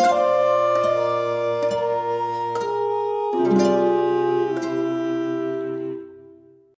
Música